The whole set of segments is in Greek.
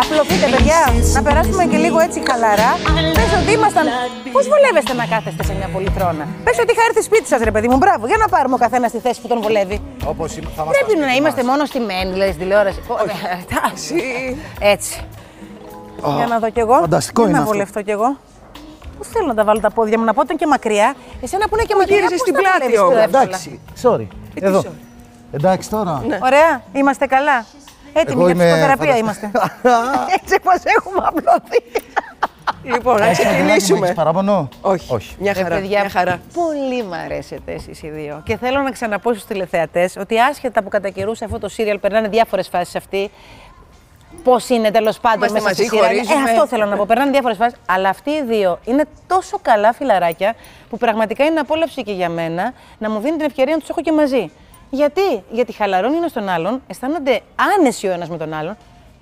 Απλωθείτε, παιδιά, να περάσουμε και λίγο έτσι χαλαρά. Πες ότι ήμασταν. Πώς βολεύεστε να κάθεστε σε μια πολυθρόνα. Πες ότι είχα έρθει σπίτι σας, ρε παιδί μου. Μπράβο, για να πάρουμε ο καθένας τη θέση που τον βολεύει. Όπως θα μας Πρέπει να είμαστε μόνο στη μένη, δηλαδή στη τηλεόραση. Εντάξει. Έτσι. Για να δω κι εγώ. Φανταστικό Για είναι να αυτό. βολευτώ κι εγώ. Πώς θέλω να τα βάλω τα πόδια μου, να πω ότι είναι και μακριά. Εσένα που είναι και μακριά. γύριζες πώς στην τα πλάτη βολεύεις πιο όμως. εύκολα; Εντάξει, sorry. Εδώ. Εντάξει τώρα. Ωραία, είμαστε καλά. Έτοιμοι Εγώ για είμαι ψυχοθεραπεία φαντασ- είμαστε. Έτσι πως έχουμε απλωθεί. Λοιπόν, να Έχεις ξεκινήσουμε. παράπονο; Όχι. Όχι. Μια Ρε χαρά. παιδιά, Μια χαρά. πολύ μ' αρέσετε εσείς οι δύο. Και θέλω να ξαναπώ στους τηλεθεατές ότι άσχετα που κατά καιρούς σε αυτό το σύριαλ περνάνε διάφορες φάσεις αυτοί, Πώς είναι τέλος πάντων Είμαστε μέσα στη μαζί, σειρά. χωρίζουμε. Ε, αυτό θέλω να πω. Περνάνε διάφορες φάσεις. Αλλά αυτοί οι δύο είναι τόσο καλά φιλαράκια που πραγματικά είναι απόλαυση και για μένα να μου δίνει την ευκαιρία να τους έχω και μαζί. Γιατί, Γιατί χαλαρώνει ένας τον άλλον, αισθάνονται άνεση ο ένας με τον άλλον,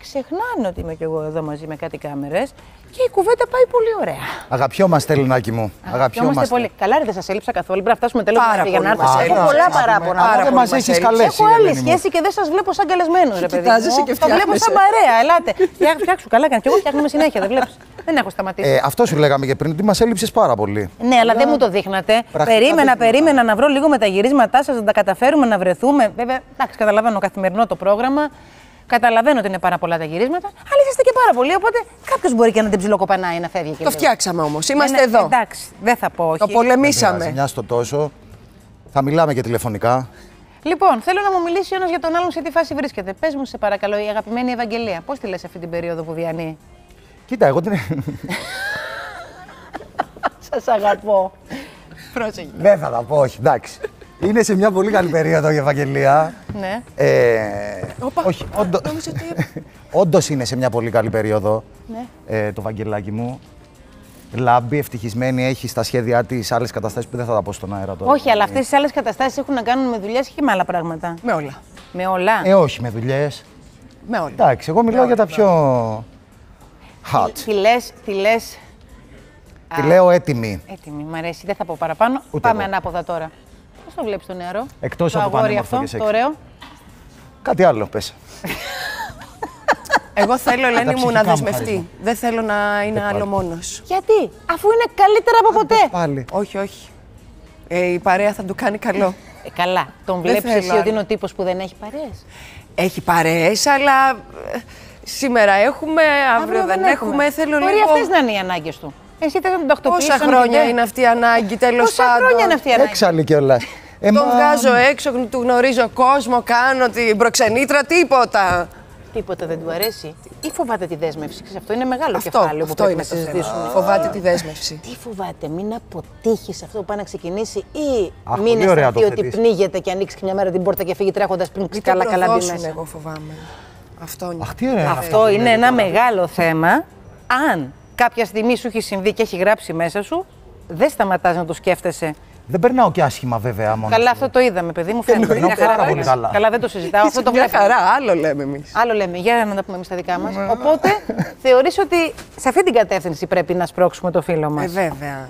ξεχνάνε ότι είμαι κι εγώ εδώ μαζί με κάτι κάμερες και η κουβέντα πάει πολύ ωραία. Αγαπιόμαστε, Ελληνάκι μου. Αγαπιόμαστε Αγαπιόμαστε. πολύ. Καλά, ρε, δεν σας έλειψα καθόλου. Πρέπει να φτάσουμε τέλος Πάρα για να πολύ έρθω. μας Έχω έλειψε. πολλά Αγάπη μου. παράπονα. Πάρα Δεν πολύ μας μας έχεις έλειψε. καλέσει. Έχω άλλη Ελένη μου. σχέση και δεν σας βλέπω σαν καλεσμένο, ρε παιδί. κοιτάζεσαι μου. και Το βλέπω σαν φτιάχνεσαι. παρέα. Ελάτε. Φτιά- Φτιάξου καλά, κάνει. Και εγώ φτιάχνουμε συνέχεια, δεν βλέπεις. Δεν έχω σταματήσει. Ε, αυτό σου λέγαμε και πριν, ότι μας έλειψες πάρα πολύ. Ναι, αλλά δεν μου το δείχνατε. Πρακτικά Περίμενα, δεν περίμενα να βρω λίγο με τα γυρίσματά σας, να τα καταφέρουμε να βρεθούμε. Βέβαια, εντάξει, καταλαβαίνω καθημερινό το πρόγραμμα. Καταλαβαίνω ότι είναι πάρα πολλά τα γυρίσματα, αλλά είσαστε και πάρα πολλοί. Οπότε κάποιος μπορεί και να την ψιλοκοπανάει να φεύγει. Και Το λίγο. φτιάξαμε όμως. Ναι, Είμαστε ναι, εδώ. Εντάξει, δεν θα πω όχι. Το πολεμήσαμε. Μια στο τόσο. Θα μιλάμε και τηλεφωνικά. Λοιπόν, θέλω να μου μιλήσει ο ένας για τον άλλον σε τι φάση βρίσκεται. Πες μου, σε παρακαλώ, η αγαπημένη Ευαγγελία, πώς τη λες αυτή την περίοδο που διανύει. Κοίτα, εγώ την. Σας αγαπώ. Πρόσεχε. Δεν θα τα πω, όχι, εντάξει. Είναι σε μια πολύ καλή περίοδο η Ευαγγελία. Ναι. Ε, Όπα, όχι, όντω. νόμιζα ότι- Όντως είναι σε μια πολύ καλή περίοδο Ναι. ε, το Βαγγελάκι μου. Λάμπει, ευτυχισμένη, έχει στα σχέδιά της άλλες καταστάσεις που δεν θα τα πω στον αέρα τώρα. Όχι, αλλά αυτές οι άλλες καταστάσεις έχουν να κάνουν με δουλειές και με άλλα πράγματα. Με όλα. Με όλα. Ε, όχι με δουλειές. Με όλα. Εντάξει, εγώ μιλάω για τα πιο. hot. Τι λες, τι λες; Τη λέω έτοιμη. Έτοιμη, μ' αρέσει, δεν θα πω παραπάνω. Ούτε Πάμε εγώ. ανάποδα τώρα. Πώς το βλέπεις το νεαρό, Εκτός το από αγόρι πανέμορφο αυτό, και σεξ. το ωραίο. Κάτι άλλο, πες. Εγώ θέλω, Ελένη μου, ψυχικά να μου δεσμευτεί. χαρίζουν. Δεν θέλω να είναι πάλι. άλλο μόνος. Γιατί, αφού είναι καλύτερα από ποτέ. Πάλι. Όχι, όχι. Ε, η παρέα θα του κάνει καλό. Ε, καλά. Τον Δεν βλέπεις θέλω εσύ άλλο. ότι είναι ο τύπος που δεν έχει παρέες; Έχει παρέες, αλλά ε, σήμερα έχουμε, αύριο, δεν έχουμε. Θέλω Μπορεί λίγο. αυτές να είναι οι ανάγκες του. Εσύ θες να τον τακτοποιήσεις. Πόσα αν χρόνια δεν. είναι αυτή η ανάγκη, τέλος Πόσα πάντων; χρόνια είναι αυτή η ανάγκη; Έξαλλη κιόλας. Ε, Τον μα- βγάζω έξω, του γνωρίζω κόσμο, κάνω την προξενήτρα, τίποτα. Τίποτα δεν του αρέσει. Ή φοβάται τη δέσμευση. Ξέρεις, αυτό είναι μεγάλο Αυτό, κεφάλαιο που αυτό πρέπει είναι να το θέμα. συζητήσουμε. Φοβάται τη δέσμευση. Τι φοβάται, μην αποτύχεις σε αυτό που πάει να ξεκινήσει ή Αχ, μην πολύ ωραία αισθανθεί το ότι θέτεις. πνίγεται και ανοίξεις μια μέρα την πόρτα και φύγει τρέχοντας πριν Μην καλά το καλά μπει προδώσουν, μέσα. εγώ φοβάμαι. Αυτό είναι. Αχ, τι ωραία. Αυτό είναι ένα μεγάλο θέμα. Αν κάποια στιγμή σου έχει συμβεί και έχει γράψει μέσα σου, δεν σταματάς να το σκέφτεσαι. Δεν περνάω και άσχημα, βέβαια. Μόνο Καλά, αυτό το είδαμε, παιδί μου. Φαίνεται. Εννοείται. Μια χαρά Πάρα το πολύ είδες. καλά. Καλά, δεν το συζητάω. Αυτό το Μια βλέπω. χαρά, άλλο λέμε εμείς. Άλλο λέμε, για να τα πούμε εμείς τα δικά μα. Οπότε θεωρείς ότι σε αυτή την κατεύθυνση πρέπει να σπρώξουμε το φίλο μας; Ε, βέβαια.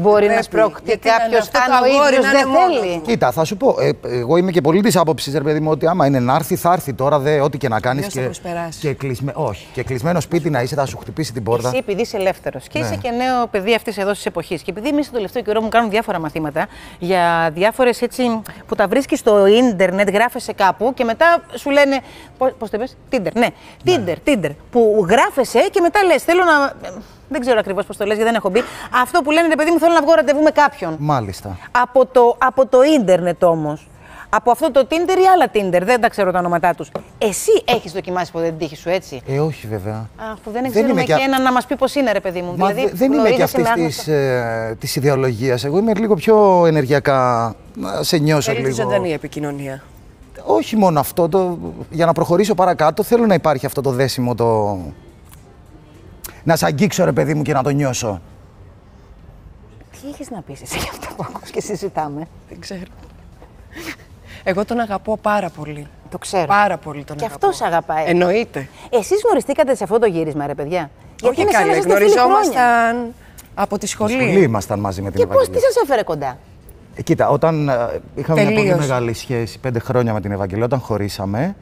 Μπορεί να πρέπει. σπρώξει Γιατί να είναι κάποιος αυτό το αν ο αγόρι ίδιος να δεν είναι μόνος θέλει. του. Κοίτα, θα σου πω. Ε, εγώ είμαι και πολύ της άποψης, ρε παιδί μου, ότι άμα είναι να έρθει, θα έρθει τώρα. Δε, ό,τι και να κάνεις. Αλλιώς θα Και, προσπεράσει. και, κλεισμε... Όχι, και κλεισμένο σπίτι να είσαι, θα σου χτυπήσει την πόρτα. Εσύ επειδή είσαι ελεύθερος και Ναι. είσαι και νέο παιδί αυτής εδώ της εποχής. Και επειδή εμείς το τελευταίο καιρό μου κάνουν διάφορα μαθήματα για διάφορες έτσι που τα βρίσκεις στο ίντερνετ, γράφεσαι κάπου και μετά σου λένε. Πώς το είπες, Tinder, ναι. Tinder, Tinder. Που γράφεσαι και μετά λες: Θέλω να. Δεν ξέρω ακριβώς πώς το λες, γιατί δεν έχω μπει. Αυτό που λένε, ρε παιδί μου, θέλω να βγω ραντεβού με κάποιον. Μάλιστα. Από το, από το ίντερνετ όμως. Από αυτό το Tinder ή άλλα Tinder, δεν τα ξέρω τα όνοματά τους. Εσύ έχεις δοκιμάσει ποτέ την τύχη σου, έτσι; Ε, όχι, βέβαια. Αχ, που δεν Δεν ξέρουμε είμαι και και- έναν να μας πει πώς είναι, ρε παιδί μου. Μα δηλαδή, δε- δεν είμαι και γνωρίζεσαι αυτής με της άγνωστο- ε, της ιδεολογίας. Εγώ είμαι λίγο πιο ενεργειακά. Να σε νιώσω Θέλεις τη λίγο. ζωντανή επικοινωνία. Όχι μόνο αυτό. Το, για να προχωρήσω παρακάτω, θέλω να υπάρχει αυτό το δέσιμο. Το... Να σ' αγγίξω, ρε παιδί μου, και να το νιώσω. Τι έχεις να πεις εσύ για αυτά που ακούς και συζητάμε; Δεν ξέρω. Εγώ τον αγαπώ πάρα πολύ. Το ξέρω. Πάρα πολύ τον Και αγαπώ. αυτός αγαπάει. Εννοείται. Εσείς γνωριστήκατε σε αυτό το γύρισμα, ρε παιδιά; Όχι είναι σαν να καλά, είσαστε φίλοι χρόνια. γνωριζόμασταν από τη σχολή. Σχολή ήμασταν μαζί με την Και πώς τι Ευαγγελία. σας έφερε κοντά; Ε, Κοίτα, όταν ε, είχαμε μια πολύ Τελείως. μεγάλη σχέση, πέντε χρόνια με την Ευαγγελία, όταν χωρίσαμε,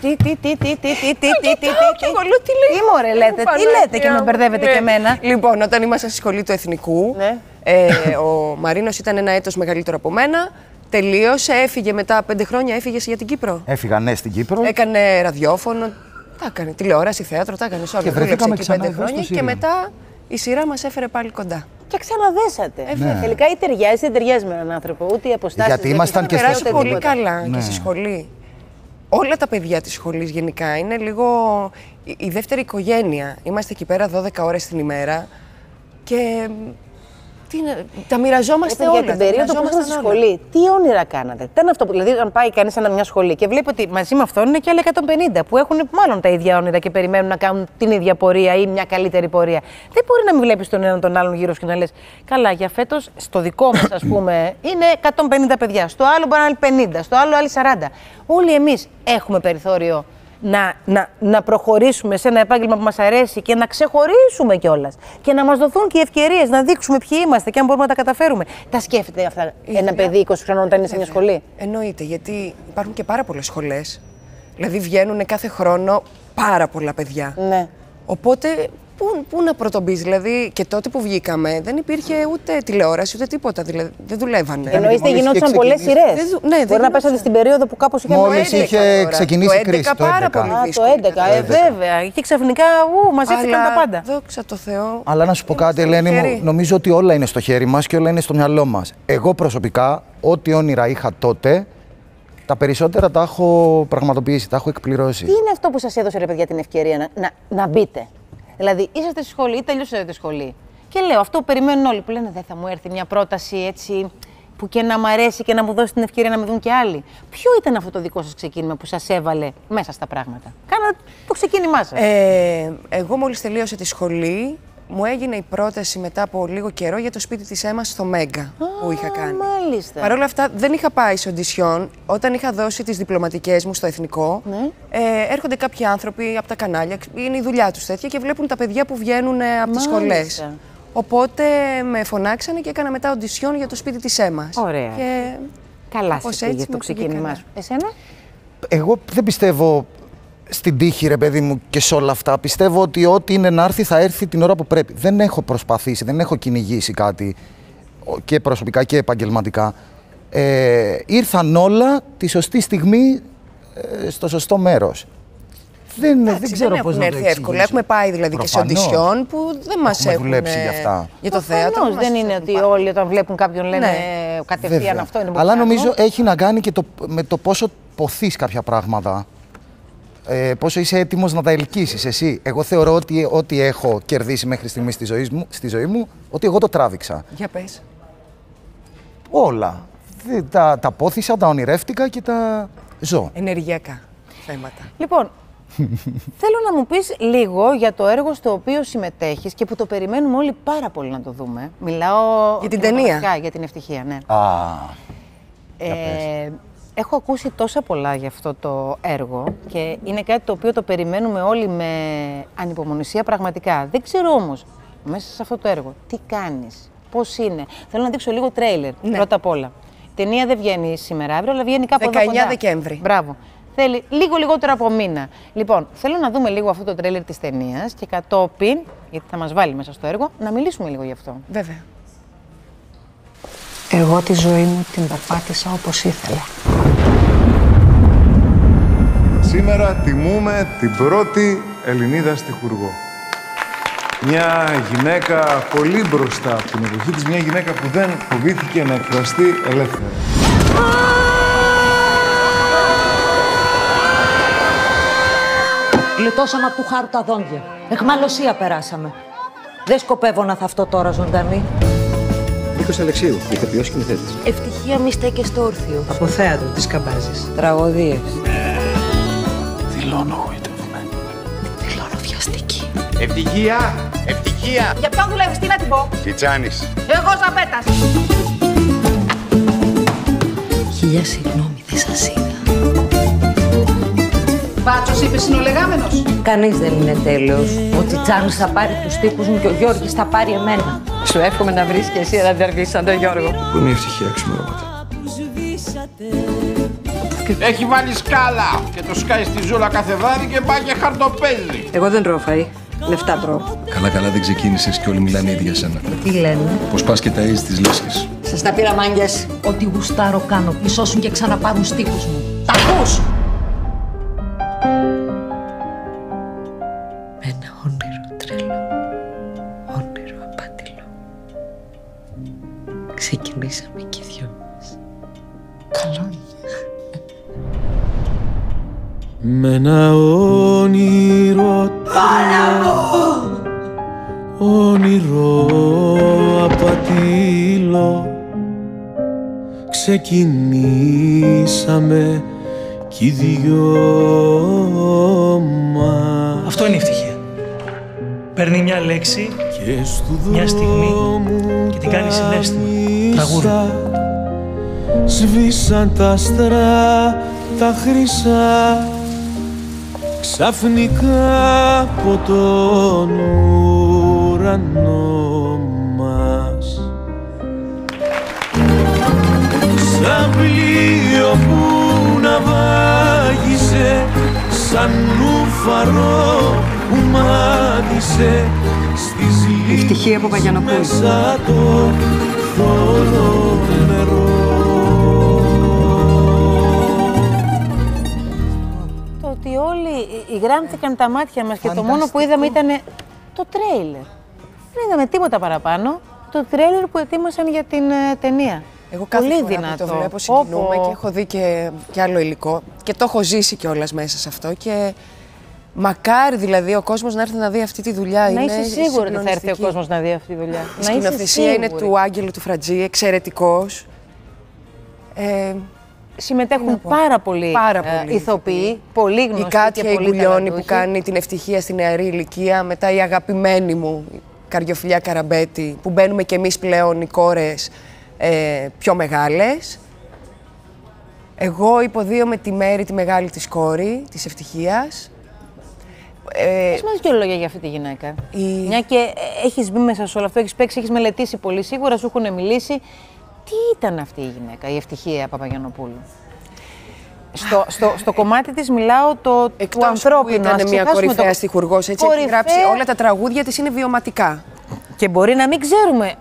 Τι, τι, τι, τι, τι, τι, τι, τι, τι, τι, Και εγώ λέω τι λέει. Τι μωρέ λέτε, τι λέτε και με μπερδεύετε Ναι. και εμένα. Λοιπόν, όταν ήμασταν στη σχολή του Εθνικού, Ναι. ε, ο Μαρίνος ήταν ένα έτος μεγαλύτερο από μένα. Τελείωσε, έφυγε μετά πέντε χρόνια, έφυγε για την Κύπρο. έφυγα ναι στην Κύπρο. Έκανε ραδιόφωνο, τα έκανε τηλεόραση, θέατρο, τα έκανε όλα. Και Δούλεψε βρεθήκαμε εκεί ξανά πέντε εδώ στο χρόνια και Σύριον. μετά η σειρά μας έφερε πάλι κοντά. Και ξαναδέσατε. Ε, βέβαια. Τελικά ή ταιριάζει, δεν ταιριάζει με έναν άνθρωπο. Ούτε οι αποστάσει. Γιατί ήμασταν και Περάσει στο πολύ τίποτα. καλά Ναι. και στη σχολή. Όλα τα παιδιά της σχολής γενικά είναι λίγο η- η δεύτερη οικογένεια. Είμαστε εκεί πέρα 12 ώρες την ημέρα και τι είναι, τα μοιραζόμαστε όλα. για την τα περίοδο που ήσασταν στη μοιραζόμασταν όλα. σχολή, τι όνειρα κάνατε; Τι ήταν αυτό που, δηλαδή, αν πάει κανείς σε μια σχολή και βλέπει ότι μαζί με αυτόν είναι και άλλοι 150 που έχουν μάλλον τα ίδια όνειρα και περιμένουν να κάνουν την ίδια πορεία ή μια καλύτερη πορεία. Δεν μπορεί να μην βλέπεις τον έναν τον άλλον γύρω σου και να λες: Καλά, για φέτος στο δικό μας, ας πούμε, είναι 150 παιδιά. Στο άλλο μπορεί να είναι 50, στο άλλο άλλοι 40. Όλοι εμείς έχουμε περιθώριο να, να, να προχωρήσουμε σε ένα επάγγελμα που μας αρέσει και να ξεχωρίσουμε κιόλας. Και να μας δοθούν και οι ευκαιρίες να δείξουμε ποιοι είμαστε και αν μπορούμε να τα καταφέρουμε. Τα σκέφτεται αυτά Η ένα δουλειά- παιδί 20 χρονών όταν είναι σε μια Βέβαια. σχολή; Εννοείται, γιατί υπάρχουν και πάρα πολλές σχολές. Δηλαδή βγαίνουν κάθε χρόνο πάρα πολλά παιδιά. Ναι. Οπότε, πού, πού να πρωτομπείς, δηλαδή και τότε που βγήκαμε δεν υπήρχε ούτε τηλεόραση ούτε τίποτα, δηλαδή δεν δουλεύανε. Εννοείστε μόλις γινόντουσαν είχε πολλές ξεκινήσει. σειρές. Δεν δου- ναι, δεν Μπορεί να γινόταν. πέσατε στην περίοδο που κάπως είχε Μόλις Το 11 είχε τώρα. ξεκινήσει Το η κρίση, 11 το πάρα 11. πολύ Α, το δύσκολη 11, ε, κατάσταση. βέβαια. Και ξαφνικά ου, μαζεύτηκαν Αλλά τα πάντα. δόξα τω Θεώ. Αλλά να σου πω κάτι, Είμαστε Ελένη τυχεροί. μου, νομίζω ότι όλα είναι στο χέρι μας και όλα είναι στο μυαλό μας. Εγώ προσωπικά, ό,τι όνειρα είχα τότε, τα περισσότερα τα έχω πραγματοποιήσει, τα έχω εκπληρώσει. Τι είναι αυτό που σας έδωσε ρε παιδιά την ευκαιρία να, να, να μπείτε; Δηλαδή, είσαστε στη σχολή ή τελειώσατε τη σχολή. Και λέω, αυτό που περιμένουν όλοι που λένε δεν θα μου έρθει μια πρόταση έτσι που και να μ' αρέσει και να μου δώσει την ευκαιρία να με δουν και άλλοι. Ποιο ήταν αυτό το δικό σας ξεκίνημα που σας έβαλε μέσα στα πράγματα; Κάνα το ξεκίνημά σας. Ε, εγώ μόλις τελείωσα τη σχολή, μου έγινε η πρόταση μετά από λίγο καιρό για το σπίτι της Έμας στο Μέγκα που είχα κάνει. μάλιστα. Παρ' όλα αυτά δεν είχα πάει σε οντισιόν. Όταν είχα δώσει τις διπλωματικές μου στο Εθνικό, Ναι. ε, έρχονται κάποιοι άνθρωποι από τα κανάλια, είναι η δουλειά τους τέτοια και βλέπουν τα παιδιά που βγαίνουν ε, από τις Μάλιστα. σχολές. Οπότε με φωνάξανε και έκανα μετά οντισιόν για το σπίτι της Έμας. Ωραία. Και Καλά Όπως σε πήγε έτσι το μου πήγε ξεκίνημά καλά. σου. Εσένα; Εγώ δεν πιστεύω στην τύχη, ρε παιδί μου, και σε όλα αυτά. Πιστεύω ότι ό,τι είναι να έρθει, θα έρθει την ώρα που πρέπει. Δεν έχω προσπαθήσει, δεν έχω κυνηγήσει κάτι ο- και προσωπικά και επαγγελματικά. Ε, ήρθαν όλα τη σωστή στιγμή ε, στο σωστό μέρος. Δεν, δεν Εντάξει, ξέρω δεν πώς έχουν να το έρθει εύκολα. εξηγήσω. Έχουμε πάει δηλαδή και σε Προφανώς. οντισιόν που δεν μας Έχουμε έχουν. δουλέψει ε, γι' αυτά. Για το θέατρο. Προφανώς, μας δεν είναι έχουν ότι πάρει. όλοι όταν βλέπουν κάποιον λένε Ναι. ε, κατευθείαν Βέβαια. αυτό είναι που Αλλά κάνω. νομίζω έχει να κάνει και το, με το πόσο ποθείς κάποια πράγματα. Ε, πόσο είσαι έτοιμος να τα ελκύσεις εσύ; Εγώ θεωρώ ότι ό,τι έχω κερδίσει μέχρι στιγμής στη ζωής, μου, στη ζωή μου, ότι εγώ το τράβηξα. Για πες. Όλα. Δεν- Τα, τα πόθησα, τα ονειρεύτηκα και τα ζω. Ενεργειακά θέματα. Λοιπόν, θέλω να μου πεις λίγο για το έργο στο οποίο συμμετέχεις και που το περιμένουμε όλοι πάρα πολύ να το δούμε. Μιλάω Για την ταινία. πραγματικά Για την ευτυχία, ναι. Α, Ε, έχω ακούσει τόσα πολλά για αυτό το έργο και είναι κάτι το οποίο το περιμένουμε όλοι με ανυπομονησία πραγματικά. Δεν ξέρω όμως, μέσα σε αυτό το έργο, τι κάνεις, πώς είναι. Θέλω να δείξω λίγο τρέιλερ, Ναι. πρώτα απ' όλα. Η ταινία δεν βγαίνει σήμερα αύριο, αλλά βγαίνει κάπου εδώ 19 κοντά. Δεκέμβρη. Μπράβο. Θέλει λίγο λιγότερο από μήνα. Λοιπόν, θέλω να δούμε λίγο αυτό το τρέιλερ της ταινίας και κατόπιν, γιατί θα μας βάλει μέσα στο έργο, να μιλήσουμε λίγο γι' αυτό. Βέβαια. Εγώ τη ζωή μου την περπάτησα όπως ήθελα. Σήμερα τιμούμε την πρώτη Ελληνίδα στιχουργό. Μια γυναίκα πολύ μπροστά από την εποχή της, μια γυναίκα που δεν φοβήθηκε να εκφραστεί ελεύθερα. Γλιτώσαμε από του χάρου τα δόντια. Εχμαλωσία περάσαμε. Δεν σκοπεύω να θαυτώ τώρα ζωντανή. Νίκος Αλεξίου, ηθοποιός σκηνοθέτης. Ευτυχία μη στέκεστε όρθιο. Από θέατρο της καμπάζης. Τραγωδίες. Δηλώνω γοητευμένη. Δηλώνω βιαστική. Ευτυχία! Ευτυχία! Για ποιον δουλεύεις, τι να την πω; Τσιτσάνης. Εγώ Ζαπέτας. Χίλια συγγνώμη, δεν σας είδα. Μπάτσος είπες είναι ο λεγάμενος. Κανείς δεν είναι τέλειος. Ο Τσιτσάνης θα πάρει τους τοίχους μου και ο Γιώργης θα πάρει εμένα. Σου εύχομαι να βρεις και εσύ ένα ντερβί σαν τον Γιώργο. Πού είναι η ευτυχία ξημερώματα. Έχει βάλει σκάλα και το σκάει στη ζούλα κάθε βράδυ και πάει και χαρτοπέζει. Εγώ δεν τρώω φαΐ. Λεφτά τρώω. Καλά καλά δεν ξεκίνησες και όλοι μιλάνε ήδη για σένα. Τι λένε; Πως πας και ταΐζεις τις λέσχες. Σας τα πήρα μάγκες. Ό,τι γουστάρω κάνω. Μη σώσουν και ξαναπάρουν στίχους μου. Τα ακούς! Ένα όνειρο τρελό. Όνειρο απάτηλο. Ξεκινήσαμε και οι δυο μας. Καλό είναι. Με ένα όνειρο Όνειρο απατήλο Ξεκινήσαμε κι οι δυο μας Αυτό είναι η ευτυχία. Παίρνει μια λέξη, Και στου μια στιγμή δρόμου και την κάνει τα συνέστημα. μίσα Τραγούδι. Σβήσαν τα άστρα τα χρυσά Ξαφνικά από τον ουρανό μας Σαν πλοίο που ναυάγησε Σαν νουφαρό που μάτισε Στις Η ευτυχία από Παγιανοπούλου. μέσα το θόλο όλοι υγράμμιθηκαν τα μάτια μας και το μόνο που είδαμε ήταν το τρέιλερ. Δεν είδαμε τίποτα παραπάνω. Το τρέιλερ που ετοίμασαν για την ε, ταινία. Εγώ κάθε Πολύ φορά δυνατό. που το βλέπω συγκινούμε Πω, πω. και έχω δει και, και άλλο υλικό και το έχω ζήσει κιόλας μέσα σε αυτό και μακάρι δηλαδή ο κόσμος να έρθει να δει αυτή τη δουλειά. Να είναι είσαι σίγουρη ότι θα έρθει ο συγκλονιστική. κόσμος να δει αυτή τη δουλειά. Η Να είσαι σκηνοθεσία είναι σίγουρη. του Άγγελου του Φρατζή, εξαιρετικός. Ε, Συμμετέχουν Τι να πω. πάρα πολλοί Πάρα ε, πολλοί ηθοποιοί, πολύ η γνωστοί και Κάτια η πολύ Γκουλιώνη που ταλαντούχοι. κάνει την ευτυχία στη νεαρή ηλικία, μετά η αγαπημένη μου η Καριοφιλιά Καραμπέτη, που μπαίνουμε κι εμείς πλέον οι κόρες ε, πιο μεγάλες. Εγώ υποδίωμαι τη Μέρη, τη μεγάλη της κόρη, της ευτυχίας. Ε, Πες μας δύο λόγια για αυτή τη γυναίκα. Η- Μια και ε, έχεις μπει μέσα σε όλο αυτό, έχεις παίξει, έχεις μελετήσει πολύ σίγουρα, σου έχουν μιλήσει. Τι ήταν αυτή η γυναίκα, η ευτυχία Παπαγιανοπούλου; Στο, στο, στο κομμάτι της μιλάω το του Εκτός που ανθρώπινου. ας ήταν μια ξεχάσουμε κορυφαία το- στιχουργός, έτσι έχει Κορυφαία. γράψει όλα τα τραγούδια της είναι βιωματικά. Και μπορεί να μην ξέρουμε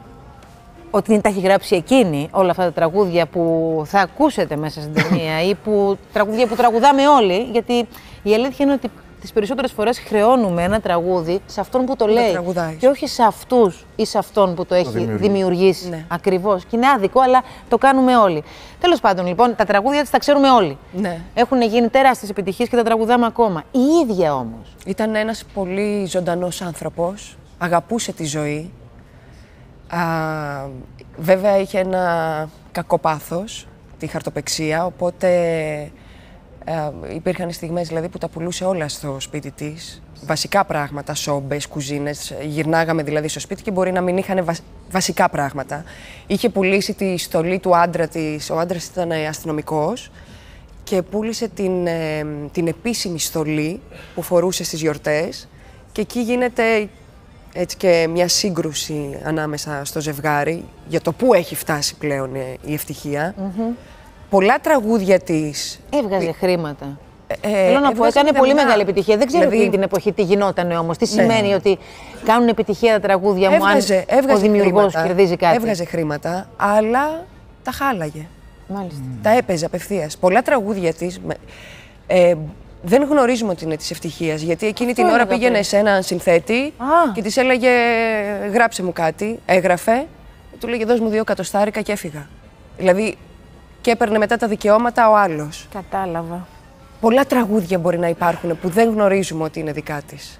ότι τα έχει γράψει εκείνη όλα αυτά τα τραγούδια που θα ακούσετε μέσα στην ταινία ή που, τραγούδια που τραγουδάμε όλοι. Γιατί η αλήθεια είναι ότι τις περισσότερες φορές χρεώνουμε ένα τραγούδι σε αυτόν που το το λέει. τραγουδάει. Και όχι σε αυτούς ή σε αυτόν που το έχει δημιουργεί. δημιουργήσει. Ναι. Ακριβώς. Και είναι άδικο, αλλά το κάνουμε όλοι. Τέλος πάντων, λοιπόν, τα τραγούδια της τα ξέρουμε όλοι. Ναι. Έχουν γίνει τεράστιες επιτυχίες και τα τραγουδάμε ακόμα. Η ίδια όμως. Ήταν ένας πολύ ζωντανός άνθρωπος, αγαπούσε τη ζωή. Α, βέβαια είχε ένα κακό πάθος, τη χαρτοπεξία, οπότε α, υπήρχαν στιγμές δηλαδή που τα πουλούσε όλα στο σπίτι της. Βασικά πράγματα, σόμπες, κουζίνες, γυρνάγαμε δηλαδή στο σπίτι και μπορεί να μην είχαν βασ- βασικά πράγματα. Είχε πουλήσει τη στολή του άντρα της, ο άντρας ήταν αστυνομικός και πούλησε την, ε, την επίσημη στολή που φορούσε στις γιορτές και εκεί γίνεται έτσι και μια σύγκρουση ανάμεσα στο ζευγάρι για το πού έχει φτάσει πλέον ε, η ευτυχία. Πολλά τραγούδια της... Έβγαζε χρήματα. ε, Θέλω να πω, έβγαζε έκανε πολύ δυναμικά. μεγάλη επιτυχία. Δεν ξέρω Δηλαδή, εκείνη την εποχή τι γινόταν όμως. Τι Ναι. σημαίνει ότι κάνουν επιτυχία τα τραγούδια μου, Έβγαζε, αν έβγαζε ο δημιουργός χρήματα, κερδίζει κάτι. Έβγαζε χρήματα, αλλά τα χάλαγε. Μάλιστα. Τα έπαιζε απευθείας. Πολλά τραγούδια της. Ε, δεν γνωρίζουμε ότι είναι της ευτυχίας. Γιατί εκείνη την ώρα έλεγα πήγαινε πριν. σε έναν συνθέτη Α. και της έλεγε Γράψε μου κάτι. Έγραφε. Του λέγε Δώσ' μου δύο εκατοστάρικα και έφυγα. Δηλαδή και έπαιρνε μετά τα δικαιώματα ο άλλος. Κατάλαβα. Πολλά τραγούδια μπορεί να υπάρχουν που δεν γνωρίζουμε ότι είναι δικά της.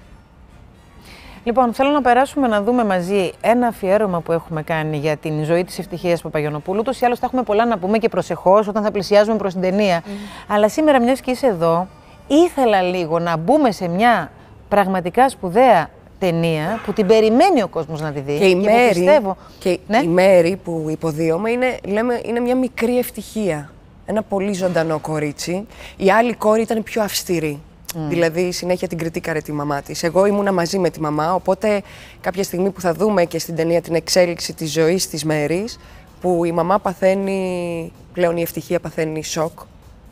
Λοιπόν, θέλω να περάσουμε να δούμε μαζί ένα αφιέρωμα που έχουμε κάνει για την ζωή της ευτυχίας Παπαγιονοπούλου. Ούτως ή άλλως θα έχουμε πολλά να πούμε και προσεχώς όταν θα πλησιάζουμε προς την ταινία. Αλλά σήμερα, μιας και είσαι εδώ, ήθελα λίγο να μπούμε σε μια πραγματικά σπουδαία ταινία που την περιμένει ο κόσμος να τη δει. Και η που Μέρη, πιστεύω. και Ναι. η Μέρη που υποδίωμε είναι, λέμε, είναι μια μικρή ευτυχία. Ένα πολύ ζωντανό κορίτσι. Η άλλη κόρη ήταν πιο αυστηρή. Δηλαδή συνέχεια την κριτήκαρε τη μαμά της. Εγώ ήμουνα μαζί με τη μαμά, οπότε κάποια στιγμή που θα δούμε και στην ταινία την εξέλιξη της ζωής της Μέρης, που η μαμά παθαίνει, πλέον η ευτυχία παθαίνει σοκ,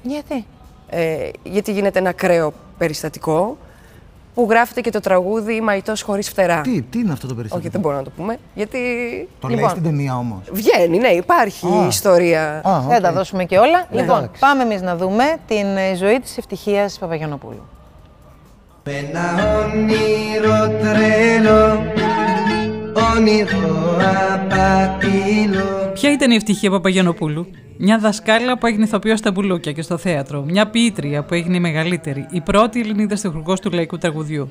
Γιατί; ε, γιατί γίνεται ένα ακραίο περιστατικό, που γράφεται και το τραγούδι «Μαϊτός χωρίς φτερά». Τι, τι είναι αυτό το περιστατικό; Όχι, δεν μπορώ να το πούμε, γιατί... Το λέει στην ταινία όμως. Βγαίνει, ναι, υπάρχει Α. ιστορία. Α, Δεν τα οκ. δώσουμε και όλα. Ναι. Λοιπόν, Εντάξει. πάμε εμείς να δούμε την ε, ζωή της Ευτυχίας Παπαγιαννοπούλου. Ένα όνειρο τρελό, όνειρο απατηλό Ποια ήταν η Ευτυχία Παπαγιαννοπούλου, μια δασκάλα που έγινε ηθοποιός στα μπουλούκια και στο θέατρο, μια ποιήτρια που έγινε η μεγαλύτερη, η πρώτη Ελληνίδα στιχουργός του λαϊκού τραγουδιού.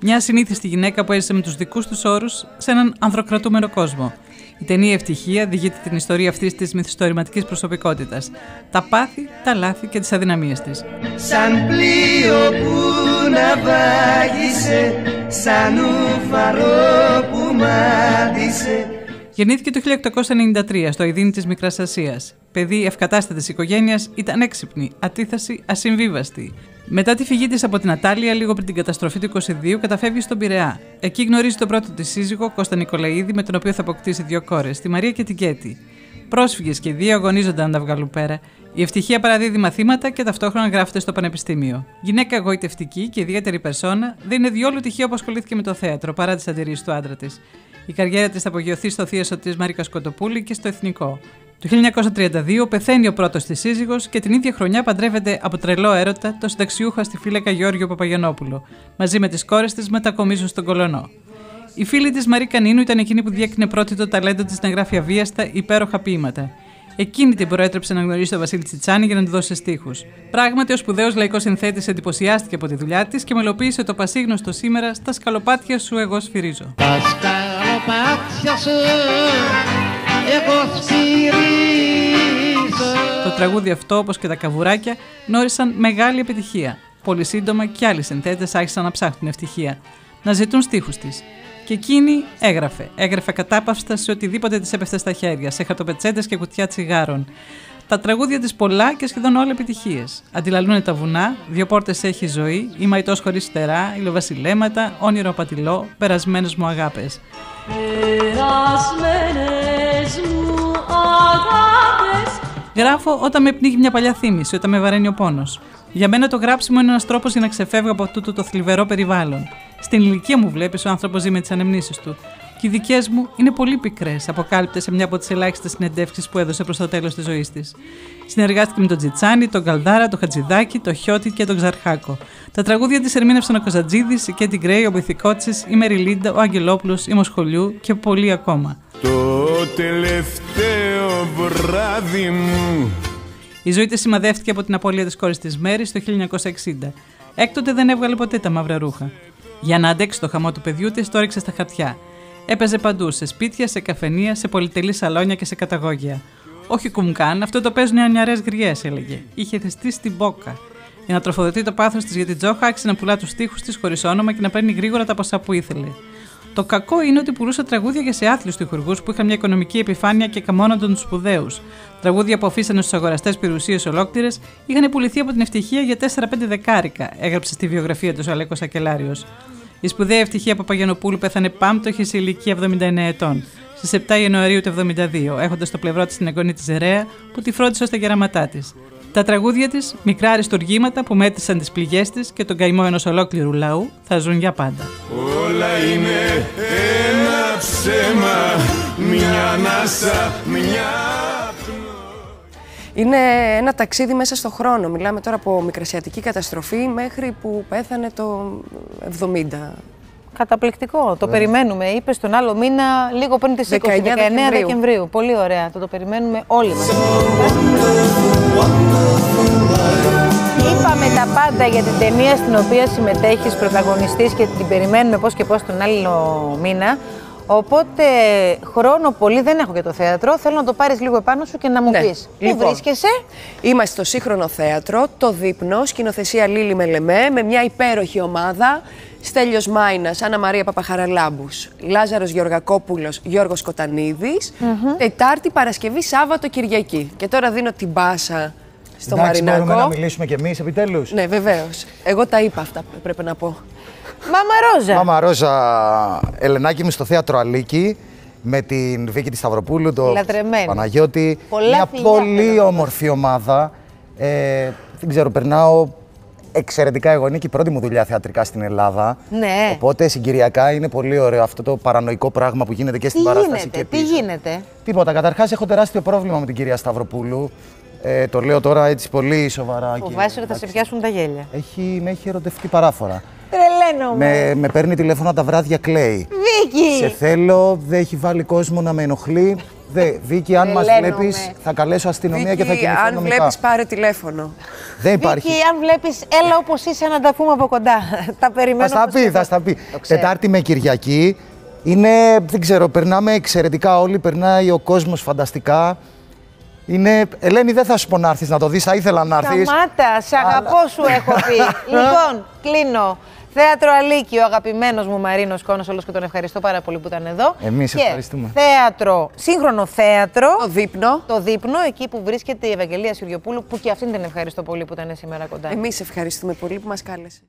Μια συνήθιστη γυναίκα που έζησε με τους δικούς τους όρους σε έναν ανδροκρατούμενο κόσμο. Η ταινία Ευτυχία διηγείται την ιστορία αυτής της μυθιστορηματικής προσωπικότητας. Τα πάθη, τα λάθη και τις αδυναμίες της. Σαν πλοίο που ναυάγησε Σαν ουφαρό που μάτισε Γεννήθηκε το 1893 στο Αιδίνη της Μικράς Ασίας. Παιδί ευκατάστατης οικογένειας, ήταν έξυπνη, ατίθαση, ασυμβίβαστη. Μετά τη φυγή της από την Ατάλεια, λίγο πριν την καταστροφή του 22, καταφεύγει στον Πειραιά. Εκεί γνωρίζει τον πρώτο της σύζυγο, Κώστα Νικολαίδη, με τον οποίο θα αποκτήσει δύο κόρες, τη Μαρία και την Κέτη. Πρόσφυγες και οι δύο αγωνίζονταν να τα βγάλουν πέρα. Η ευτυχία παραδίδει μαθήματα και ταυτόχρονα γράφεται στο πανεπιστήμιο. Γυναίκα εγωιτευτική και ιδιαίτερη περσόνα, δεν είναι διόλου τυχαίο που ασχολήθηκε με το θέατρο παρά τις αντιρρήσεις του άντρα της. Η καριέρα της θα απογειωθεί στο θείασο της Μαρίκα Κοτοπούλη και στο Εθνικό. Το 1932 πεθαίνει ο πρώτος της σύζυγος και την ίδια χρονιά παντρεύεται από τρελό έρωτα το συνταξιούχο αστιφύλακα Γιώργιο Παπαγιανόπουλο. Μαζί με τις κόρες της μετακομίζουν στον Κολονό. Η φίλη της Μαρή Κανίνου ήταν εκείνη που διέκρινε πρώτη το ταλέντο της να γράφει αβίαστα υπέροχα ποίηματα. Εκείνη την προέτρεψε να γνωρίσει τον Βασίλη Τσιτσάνη για να του δώσει στίχους. Πράγματι, ο σπουδαίος λαϊκός συνθέτης εντυπωσιάστηκε από τη δουλειά της και μελοποίησε το πασίγνωστο σήμερα στα σκαλοπάτια σου εγώ σφυρίζω. Τα σκαλοπάτια σου εγώ σφυρίζω Το τραγούδι αυτό, όπως και τα καβουράκια, γνώρισαν μεγάλη επιτυχία. Πολύ σύντομα και άλλοι συνθέτες άρχισαν να ψάχνουν ευτυχία, να ζητούν στίχους της. Και εκείνη έγραφε. Έγραφε κατάπαυστα σε οτιδήποτε της έπεφτε στα χέρια, σε χαρτοπετσέτες και κουτιά τσιγάρων. Τα τραγούδια της πολλά και σχεδόν όλα επιτυχίες. Αντιλαλούνε τα βουνά, δύο πόρτες έχει ζωή, η μαϊτός χωρίς φτερά, ηλιοβασιλέματα, όνειρο απατηλό, περασμένες μου αγάπες. Περασμένες μου αγάπες Γράφω όταν με πνίγει μια παλιά θύμηση, όταν με βαραίνει ο πόνος. Για μένα το γράψιμο είναι ένας τρόπος για να ξεφεύγω από τούτο το θλιβερό περιβάλλον. Στην ηλικία μου βλέπεις, ο άνθρωπος ζει με τις ανεμνήσεις του. Και οι δικές μου είναι πολύ πικρές, αποκάλυπτες σε μια από τις ελάχιστες συνεντεύξεις που έδωσε προς το τέλος της ζωής της. Συνεργάστηκε με τον Τζιτσάνι, τον Καλδάρα, τον Χατζηδάκη, τον Χιώτη και τον Ξαρχάκο. Τα τραγούδια της ερμήνευσαν ο Κοζατζίδη, η Κέντι Γκρέι, ο Μπιθικότση, η Μεριλίντα, ο Αγγελόπουλο, η Μοσχολιού και πολλοί ακόμα. Το τελευταίο βράδυ μου Η ζωή της σημαδεύτηκε από την απώλεια της κόρης της Μέρης το 1960. Έκτοτε δεν έβγαλε ποτέ τα μαύρα ρούχα. Για να αντέξει το χαμό του παιδιού της, το έριξε στα χαρτιά. Έπαιζε παντού, σε σπίτια, σε καφενεία, σε πολυτελή σαλόνια και σε καταγόγια. Όχι κουμκάν, αυτό το παίζουν οι ανιαρές γριές, έλεγε. Είχε θεστεί στην μπόκα. Για να τροφοδοτεί το πάθος της για την Τζόχα, άρχισε να πουλά τους τοίχου της χωρίς όνομα και να παίρνει γρήγορα τα ποσά που ήθελε. Το κακό είναι ότι πουλούσε τραγούδια για σε άθλιους τυχουργούς που είχαν μια οικονομική επιφάνεια και καμώνονταν τους σπουδαίους. Τραγούδια που αφήσανε στους αγοραστές περιουσίες ολόκληρες είχαν πουληθεί από την ευτυχία για 4-5 δεκάρικα, έγραψε στη βιογραφία τους ο Αλέκος Ακελάριος. Η σπουδαία ευτυχία Παπαγιανοπούλου πέθανε πάμπτωχη σε ηλικία 79 ετών, στις 7 Ιανουαρίου του 72, έχοντας στο πλευρό της την εγγονή της Ζερέα που τη φρόντισε ω τα γεραματά της. Τα τραγούδια της, μικρά αριστοργήματα που μέτρησαν τις πληγές της και τον καημό ενός ολόκληρου λαού, θα ζουν για πάντα. Όλα είναι ένα ψέμα Μια ανάσα, μια Είναι ένα ταξίδι μέσα στο χρόνο. Μιλάμε τώρα από μικρασιατική καταστροφή μέχρι που πέθανε το 70. Καταπληκτικό. Το περιμένουμε. Είπες τον άλλο μήνα, λίγο πριν τις 20, 19 19 Δεκεμβρίου. Πολύ ωραία. Το, το περιμένουμε όλοι μας. Είπαμε τα πάντα για την ταινία στην οποία συμμετέχεις πρωταγωνιστής και την περιμένουμε πώς και πώς τον άλλο μήνα. Οπότε χρόνο πολύ δεν έχω για το θέατρο. Θέλω να το πάρεις λίγο επάνω σου και να μου Ναι. πεις. Πού Λοιπόν, βρίσκεσαι; Είμαστε στο σύγχρονο θέατρο, το Δείπνο, σκηνοθεσία Λίλη Μελεμέ, με μια υπέροχη ομάδα. Στέλιος Μάινας, Άννα Μαρία Παπαχαραλάμπους, Λάζαρος Γεωργακόπουλος, Γιώργος Κοτανίδης. Τετάρτη, Παρασκευή, Σάββατο, Κυριακή. Και τώρα δίνω την μπάσα στο Εντάξει, μπορούμε Μαρινάκο. να μιλήσουμε κι εμείς επιτέλους. Ναι, βεβαίως. Εγώ τα είπα αυτά που πρέπει να πω. Μάμα Ρόζα. Μάμα Ρόζα, Ελενάκη μου στο θέατρο Αλίκη με την Βίκη τη Σταυροπούλου, τον Λατρεμένη. Παναγιώτη. Πολλά Μια φιλιά, πολύ θέλω να όμορφη ομάδα. Ε, δεν ξέρω, περνάω εξαιρετικά. Εγώ είναι και η πρώτη μου δουλειά θεατρικά στην Ελλάδα. Ναι. Οπότε συγκυριακά είναι πολύ ωραίο αυτό το παρανοϊκό πράγμα που γίνεται και Τι στην παράσταση γίνεται, και τι πίσω. γίνεται; Τίποτα. Καταρχάς, έχω τεράστιο πρόβλημα με την κυρία Σταυροπούλου. Ε, το λέω τώρα έτσι πολύ σοβαρά. και- Φοβάσαι ότι θα σε πιάσουν τα γέλια. Έχει, με έχει ερωτευτεί παράφορα. Τρελαίνομαι. Με, με παίρνει τηλέφωνα τα βράδια, κλαίει. Βίκυ! Σε θέλω, δεν έχει βάλει κόσμο να με ενοχλεί. Δε, Βίκυ, αν μας Τρελαίνομαι. βλέπεις, θα καλέσω αστυνομία και θα Βίκυ, κινηθώ αν νομικά. βλέπεις, πάρε τηλέφωνο. Δεν υπάρχει. Βίκυ, αν βλέπεις, έλα όπως είσαι να τα πούμε από κοντά. τα περιμένω. Θα στα όπως πει, και θα εγώ. στα πει. ξέρω. Τετάρτη με Κυριακή. Είναι, δεν ξέρω, περνάμε εξαιρετικά όλοι, περνάει ο κόσμος φανταστικά. Είναι, Ελένη, δεν θα σου πω να έρθεις να το δεις, θα ήθελα να έρθεις. Σταμάτα, σε αγαπώ σου έχω πει. λοιπόν, κλείνω. Θέατρο Αλίκη, ο αγαπημένος μου Μαρίνος Κόνος, όλος και τον ευχαριστώ πάρα πολύ που ήταν εδώ. Εμείς Και ευχαριστούμε. Θέατρο, σύγχρονο θέατρο. Το δείπνο. Το δείπνο, εκεί που βρίσκεται η Ευαγγελία Συριοπούλου, που και αυτήν την ευχαριστώ πολύ που ήταν σήμερα κοντά. Εμείς ευχαριστούμε πολύ που μας κάλεσε.